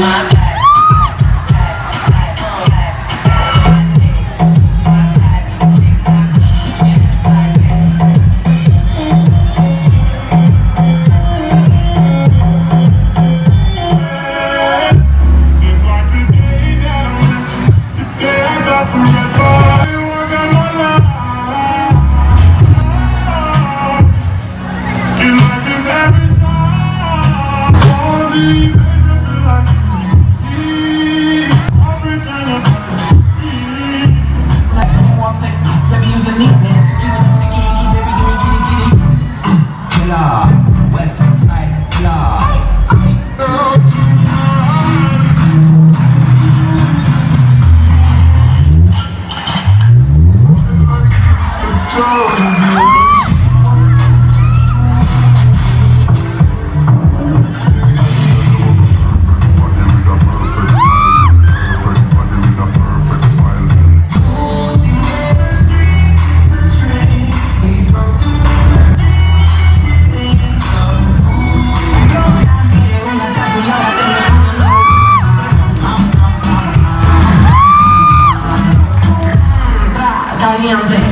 my you, 감사합니다. Tra,